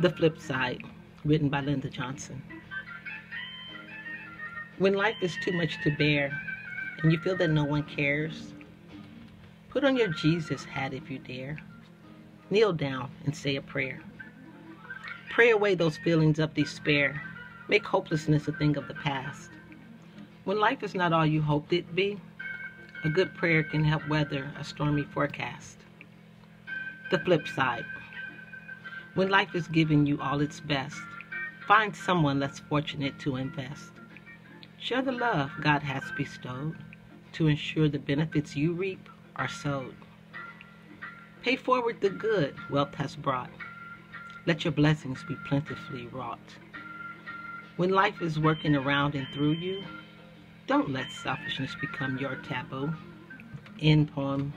The Flip Side, written by Linda Johnson. When life is too much to bear and you feel that no one cares, put on your Jesus hat if you dare. Kneel down and say a prayer. Pray away those feelings of despair. Make hopelessness a thing of the past. When life is not all you hoped it be, a good prayer can help weather a stormy forecast. The flip side. When life is giving you all its best, find someone less fortunate to invest. Share the love God has bestowed to ensure the benefits you reap are sowed. Pay forward the good wealth has brought. Let your blessings be plentifully wrought. When life is working around and through you, don't let selfishness become your taboo. End poem